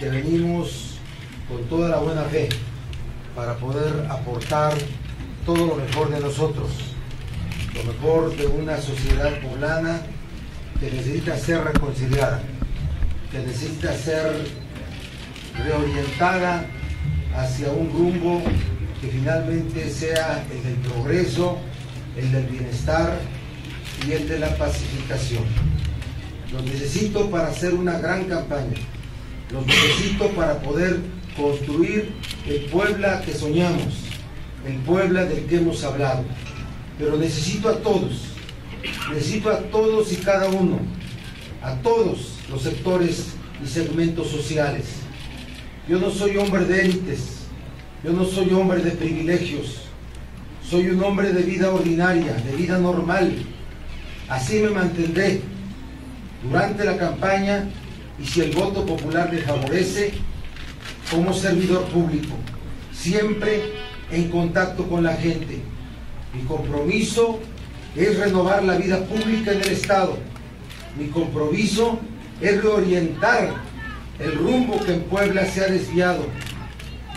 que venimos con toda la buena fe para poder aportar todo lo mejor de nosotros, lo mejor de una sociedad poblana que necesita ser reconciliada, que necesita ser reorientada hacia un rumbo que finalmente sea el del progreso, el del bienestar y el de la pacificación. Lo necesito para hacer una gran campaña los necesito para poder construir el Puebla que soñamos, el Puebla del que hemos hablado. Pero necesito a todos, necesito a todos y cada uno, a todos los sectores y segmentos sociales. Yo no soy hombre de élites, yo no soy hombre de privilegios, soy un hombre de vida ordinaria, de vida normal. Así me mantendré durante la campaña y si el voto popular le favorece, como servidor público, siempre en contacto con la gente. Mi compromiso es renovar la vida pública en el Estado. Mi compromiso es reorientar el rumbo que en Puebla se ha desviado.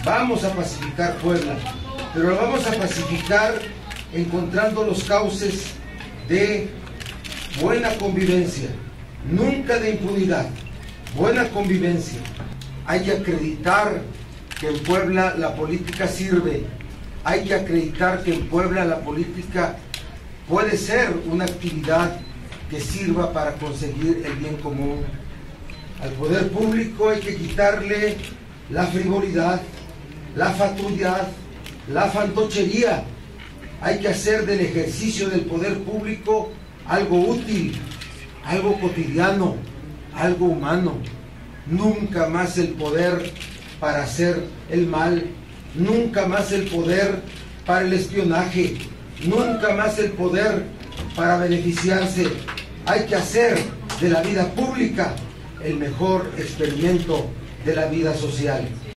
Vamos a pacificar Puebla, pero lo vamos a pacificar encontrando los cauces de buena convivencia, nunca de impunidad buena convivencia. Hay que acreditar que en Puebla la política sirve. Hay que acreditar que en Puebla la política puede ser una actividad que sirva para conseguir el bien común. Al poder público hay que quitarle la frivolidad, la fatuidad, la fantochería. Hay que hacer del ejercicio del poder público algo útil, algo cotidiano, algo humano. Nunca más el poder para hacer el mal, nunca más el poder para el espionaje, nunca más el poder para beneficiarse. Hay que hacer de la vida pública el mejor experimento de la vida social.